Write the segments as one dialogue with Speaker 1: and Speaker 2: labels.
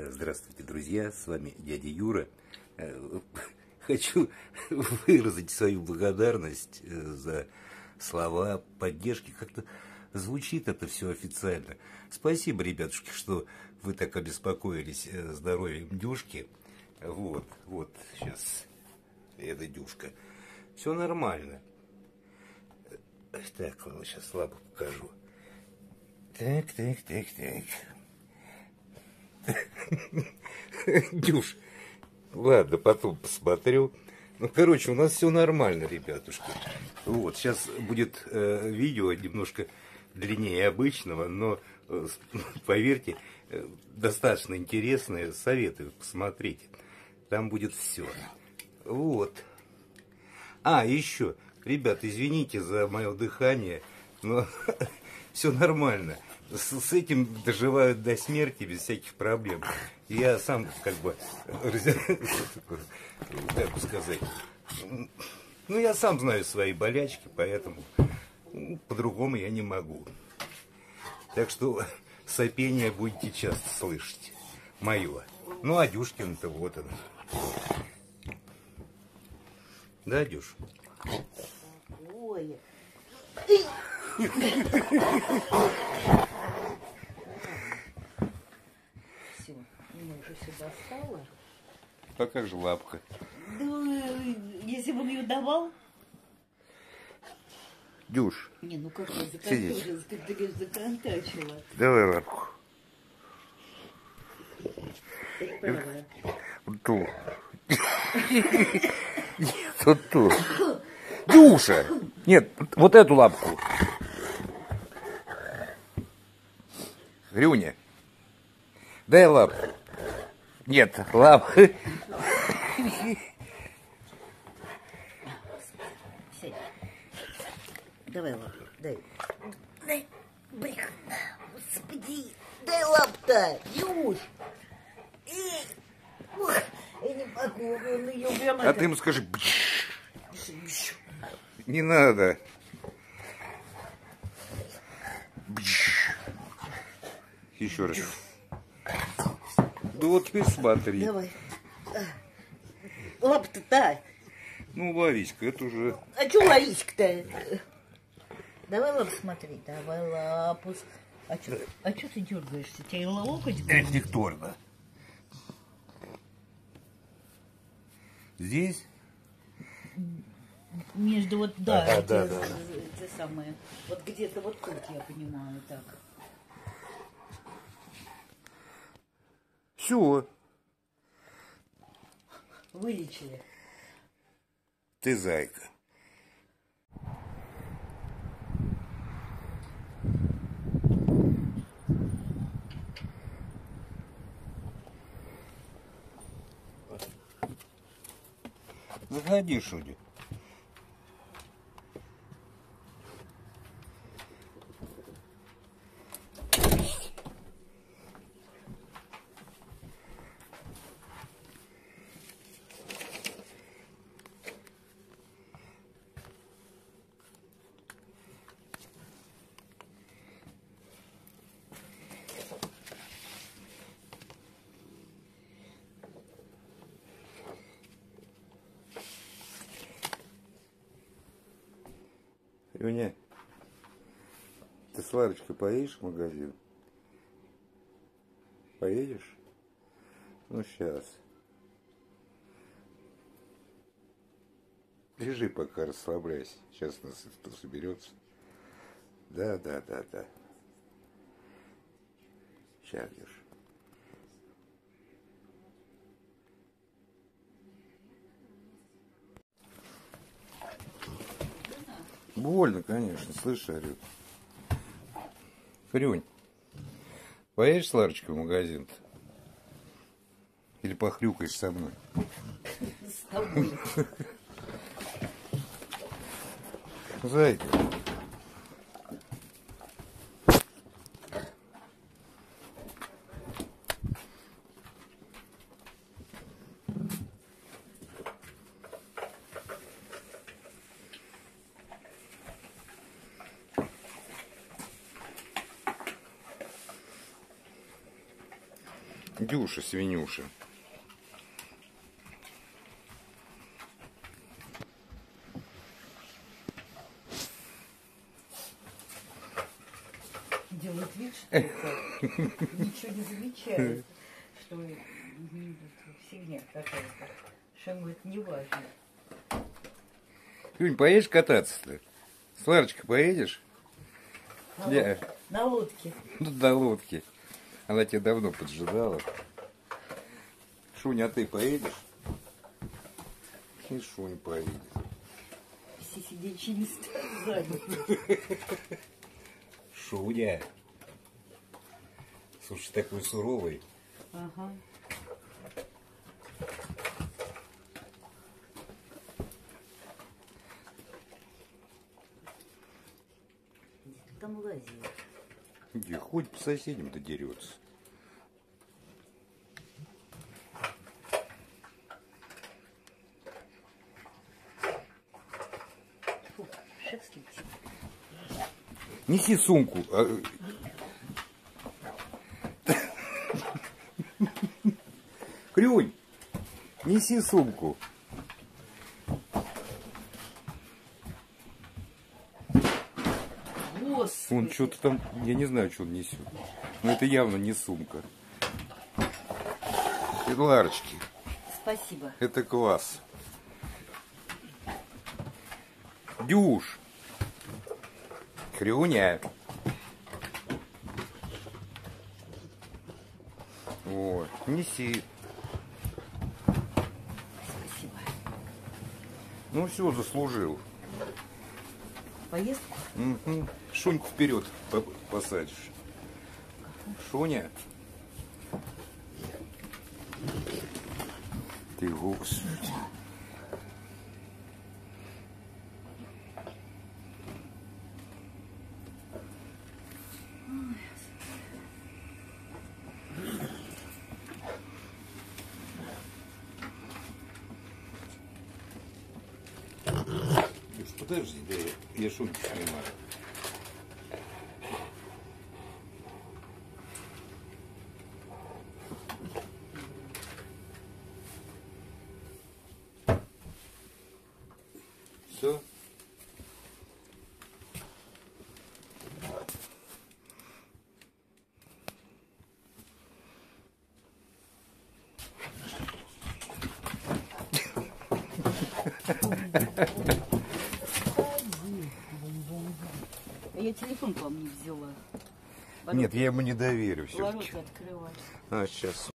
Speaker 1: Э, здравствуйте, друзья, с вами дядя Юра. Э, хочу выразить свою благодарность э, за слова поддержки. Как-то звучит это все официально. Спасибо, ребятушки, что вы так обеспокоились здоровьем Дюшки. Вот, вот, сейчас, эта Дюшка. Все нормально. Так, ладно, сейчас слабо покажу. Так, так, так, так. Дюш, ладно, потом посмотрю. Ну, короче, у нас все нормально, ребятушки. Вот, сейчас будет э, видео немножко длиннее обычного, но, э, поверьте, э, достаточно интересное. Советую посмотреть. Там будет все. Вот. А, еще, ребят, извините за мое дыхание, но все нормально с, с этим доживают до смерти без всяких проблем. Я сам как бы, как бы сказать, ну я сам знаю свои болячки, поэтому ну, по-другому я не могу. Так что сопение будете часто слышать. Мое. Ну, а Дюшкин-то вот он. Да, Дюш? Ой.
Speaker 2: уже сюда стала.
Speaker 1: А как же лапка?
Speaker 2: Ну, если бы он ее давал.
Speaker 1: Дюш.
Speaker 2: Не, ну как законтачила, ты говоришь, законтачила.
Speaker 1: Давай лапку. ту. Нет, вот ту. Дюша! Нет, вот эту лапку. Грюня. Дай лапку. Нет, лап.
Speaker 2: Давай лапу, дай. Дай, блин, господи, дай лап-то, Юж. Я не могу, он ее прямо...
Speaker 1: А ты ему скажи, не надо. Еще раз. Ну вот теперь смотри.
Speaker 2: Давай. Лапа-то дай.
Speaker 1: Ну, Ларичка, это уже...
Speaker 2: А что Ларичка-то? Давай лапу смотри, давай лапу. А что а чё ты дергаешься? Тебя и локоть
Speaker 1: Рефлекторно. Здесь?
Speaker 2: Между вот, да,
Speaker 1: ага,
Speaker 2: эти,
Speaker 1: да, да,
Speaker 2: те самые. Вот где-то вот тут, я понимаю, так.
Speaker 1: Все.
Speaker 2: Вылечили.
Speaker 1: Ты зайка. Заходи, Шуди. Юня, ты с Ларочкой поедешь в магазин? Поедешь? Ну, сейчас. Лежи пока, расслабляйся. Сейчас нас кто соберется. Да, да, да, да. Сейчас, Дюш. Больно, конечно, слышь, орёт. Фрюнь, поедешь с Ларочкой в магазин -то? Или похрюкаешь со мной?
Speaker 2: С тобой.
Speaker 1: Зайка. Дюша, свинюша.
Speaker 2: Делает вид, что это ничего не замечает, что фигня какая-то. Что ему это не важно.
Speaker 1: Кюнь, поедешь кататься-то? С Ларочкой поедешь?
Speaker 2: На,
Speaker 1: Не.
Speaker 2: лод- на лодке.
Speaker 1: Ну, до лодки. Она тебя давно поджидала. Шуня, а ты поедешь? И Шунь поедет.
Speaker 2: Все сидячие места заняты.
Speaker 1: Шуня. Слушай, такой суровый.
Speaker 2: Ага. Где ты там лазил?
Speaker 1: По соседям-то дерется. Неси сумку. а, Крюнь, неси сумку.
Speaker 2: Господи.
Speaker 1: Он что-то там, я не знаю, что он несет. Но это явно не сумка. Ларочки,
Speaker 2: Спасибо.
Speaker 1: это класс. Дюш. Крюня. Вот, неси.
Speaker 2: Спасибо.
Speaker 1: Ну все, заслужил.
Speaker 2: Поездку?
Speaker 1: Мгм. Шуньку вперед по- посадишь. Шуня. Ты. Уж подожди, я, шумки снимаю. Все?
Speaker 2: Я телефон, по-моему, не взяла.
Speaker 1: Нет, я ему не доверю
Speaker 2: Ворота
Speaker 1: все-таки.
Speaker 2: открывать.
Speaker 1: А, сейчас.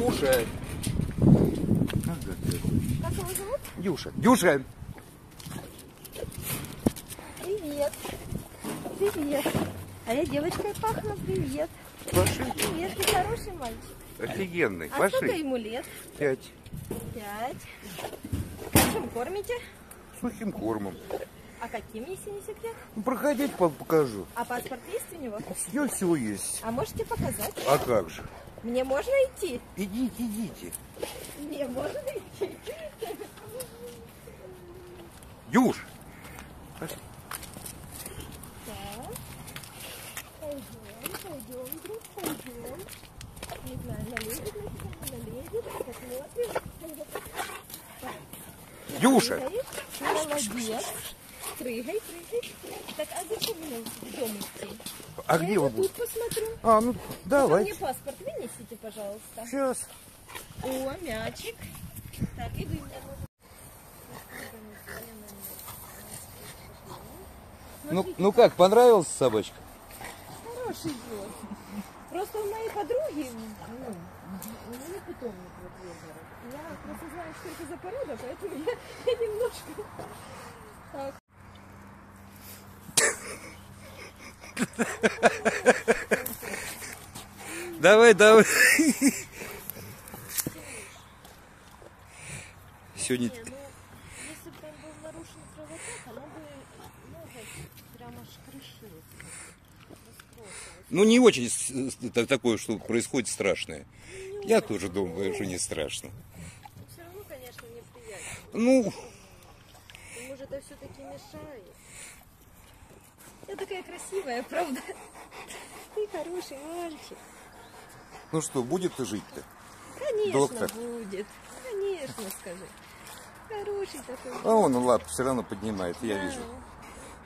Speaker 1: Дюша.
Speaker 3: Как его зовут?
Speaker 1: Дюша. Дюша.
Speaker 3: Привет. Привет. А я девочкой пахну. Привет.
Speaker 1: Пошли.
Speaker 3: Привет, ты хороший мальчик.
Speaker 1: Офигенный.
Speaker 3: А сколько
Speaker 1: Пошли.
Speaker 3: ему лет?
Speaker 1: Пять.
Speaker 3: Пять. Чем кормите?
Speaker 1: Сухим кормом.
Speaker 3: А каким, если не секрет?
Speaker 1: Ну, проходить по- покажу.
Speaker 3: А паспорт есть у него?
Speaker 1: Все, все есть.
Speaker 3: А можете показать?
Speaker 1: А как же?
Speaker 3: Мне можно идти?
Speaker 1: Идите, идите.
Speaker 3: Мне можно идти?
Speaker 1: Пошли.
Speaker 3: Так. Пойдем, пойдем, друг, пойдем. Не знаю, налезет налезет. Посмотрим. Стоит. Молодец. Прыгай, прыгай. Так, а зачем мне в дом идти?
Speaker 1: А
Speaker 3: Я
Speaker 1: где
Speaker 3: его тут посмотрю.
Speaker 1: А, ну
Speaker 3: Мне
Speaker 1: давай.
Speaker 3: паспорт вынесите, пожалуйста.
Speaker 1: Сейчас.
Speaker 3: О, мячик. Так, и вы мне
Speaker 1: Ну, ну как, понравилась собачка?
Speaker 3: Хороший пес. Просто у моей подруги, ну, у нее питомник вот Венгеров. Я просто знаю, что это за порода, поэтому я, я немножко... Так.
Speaker 1: Давай, давай. Сегодня...
Speaker 3: Не, ну, если бы там был нарушен кровоток, она бы, ну, прямо аж. Раскросилась.
Speaker 1: Ну, не очень такое, что происходит страшное. Я тоже думаю, что не страшно.
Speaker 3: Но все равно, конечно, неприятно.
Speaker 1: Ну,
Speaker 3: же это все-таки мешает. Я такая красивая, правда? Ты хороший мальчик.
Speaker 1: ну что, будет жить-то?
Speaker 3: Конечно
Speaker 1: Доктор.
Speaker 3: будет. Конечно, скажи. Хороший такой.
Speaker 1: А он лапу все равно поднимает, я
Speaker 3: Да.
Speaker 1: вижу.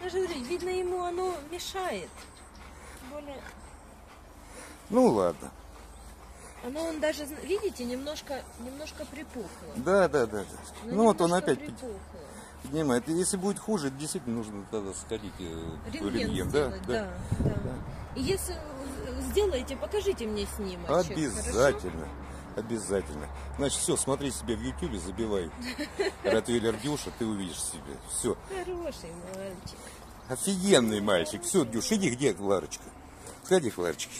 Speaker 3: Ну, говорю, видно, ему оно мешает. Более,
Speaker 1: Ну ладно.
Speaker 3: оно он даже, видите, немножко, немножко припухло.
Speaker 1: Да, да, да. да. Ну вот он опять
Speaker 3: припухло.
Speaker 1: Поднимает. И Если будет хуже, действительно нужно тогда сходить э, в
Speaker 3: Рентген
Speaker 1: рентген. Да,
Speaker 3: сделать,
Speaker 1: да.
Speaker 3: да, да. И если сделаете, покажите мне снимочек.
Speaker 1: Обязательно. Обязательно. Значит, все, смотри себе в Ютубе, забивай Ротвейлер Дюша, ты увидишь себе. Все.
Speaker 3: Хорошо? Хороший мальчик.
Speaker 1: Офигенный мальчик. Все, Дюш, иди где Кларочка? Сходи, Кларочка.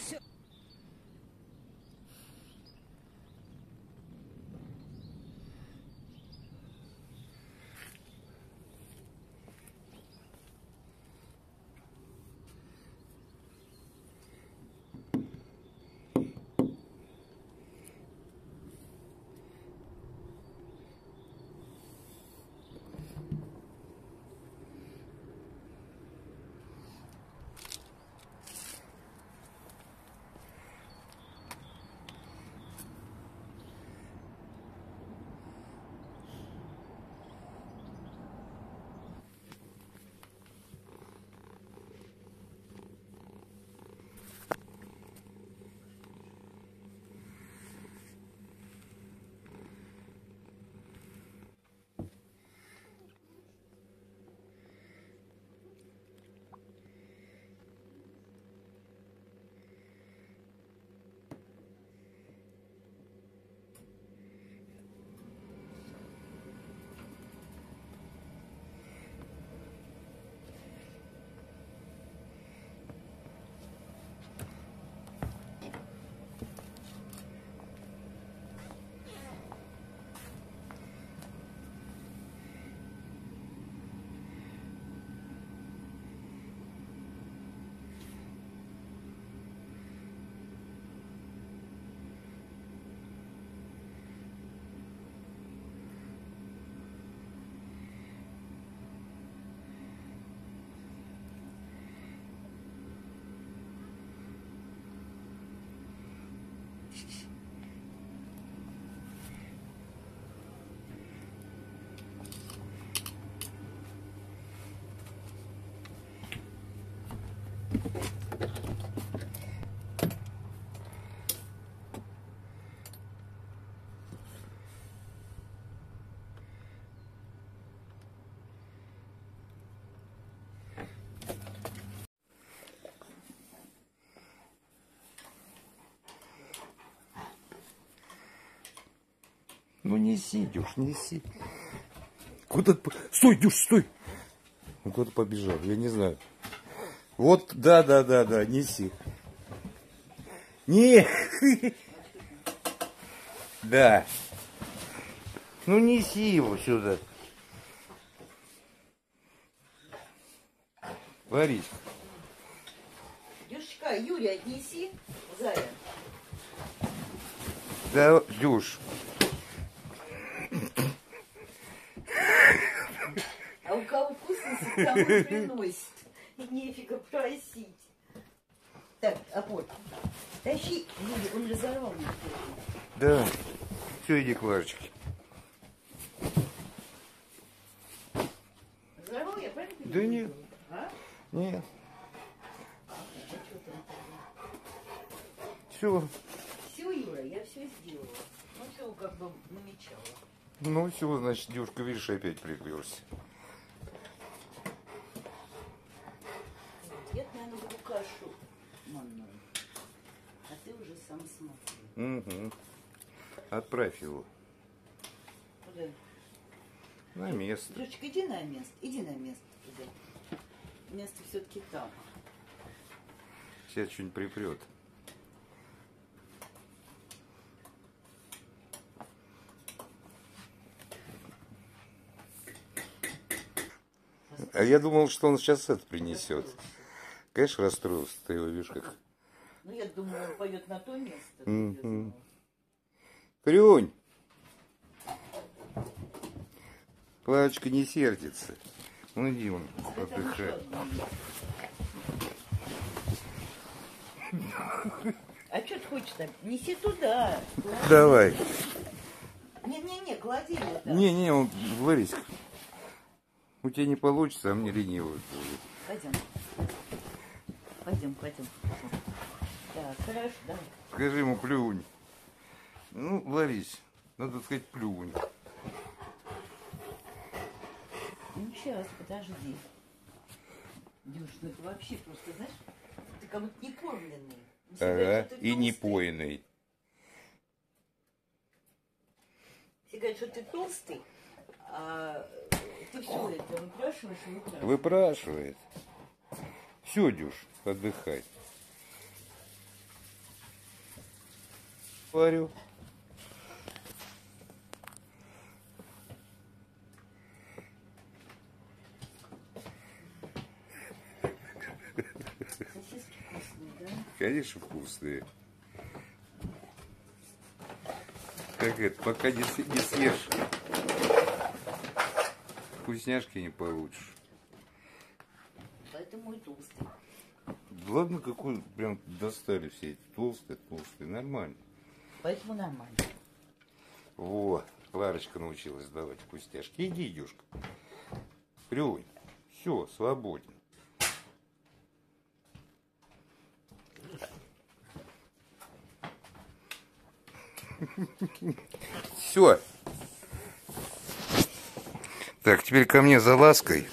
Speaker 1: Ну неси, Дюш, неси. Куда ты... Стой, Дюш, стой! Он куда-то побежал, я не знаю. Вот, да, да, да, да, неси. Не! Да. Ну неси его сюда. Борис.
Speaker 2: Дюшка, Юля, отнеси. Зая.
Speaker 1: Да, Дюш.
Speaker 2: А у кого приносит. И нефига просить. Так, опор. Тащи, Юля, он разорвал меня.
Speaker 1: Да. Все, иди к Ларочке.
Speaker 2: Разорвал я, правильно?
Speaker 1: Да нет,
Speaker 2: А?
Speaker 1: нет.
Speaker 2: А?
Speaker 1: Все.
Speaker 2: Все, Юра, я все сделала. Ну, все как бы намечала.
Speaker 1: Ну все, значит, девушка, видишь, опять приперся.
Speaker 2: Вот, я, наверное, буду кашу манную. А ты уже сам смотри.
Speaker 1: Угу. Отправь его
Speaker 2: Куда?
Speaker 1: на место.
Speaker 2: Девочка, иди на место. Иди на место туда. Место все-таки там.
Speaker 1: Сейчас что-нибудь припрет. А я думал, что он сейчас это принесет. Конечно, расстроился, ты его видишь как.
Speaker 2: Ну, я думаю, он пойдет на то место. знала.
Speaker 1: Крюнь! Клавочка не сердится. Ну иди он,
Speaker 2: есть. А что ты хочешь там? Неси туда.
Speaker 1: Давай.
Speaker 2: Не-не-не, клади его там.
Speaker 1: Не-не, он, Лариска, у тебя не получится, а мне лениво.
Speaker 2: Пойдем. Пойдем, пойдем. Хорошо, давай.
Speaker 1: Скажи ему плюнь. Ну, Ларис, надо сказать плюнь.
Speaker 2: Ну, сейчас, подожди. Дюш, ну это вообще просто, знаешь, ты как будто не кормленный.
Speaker 1: Ага, и не поиной.
Speaker 2: Все говорят, что ты толстый, а ты все это выпрашиваешь и выпрашиваешь.
Speaker 1: Выпрашивает. Все, Дюш, отдыхай.
Speaker 2: Вкусные, да?
Speaker 1: Конечно, вкусные. Как это, пока не, не съешь, вкусняшки не получишь.
Speaker 2: Поэтому и толстый.
Speaker 1: Ладно, какой прям достали все эти толстые, толстые, нормально.
Speaker 2: Поэтому нормально.
Speaker 1: Во, Ларочка научилась давать вкусняшки. Иди, Дюшка. Плюнь. Все, свободен. Все. Так, теперь ко мне за лаской.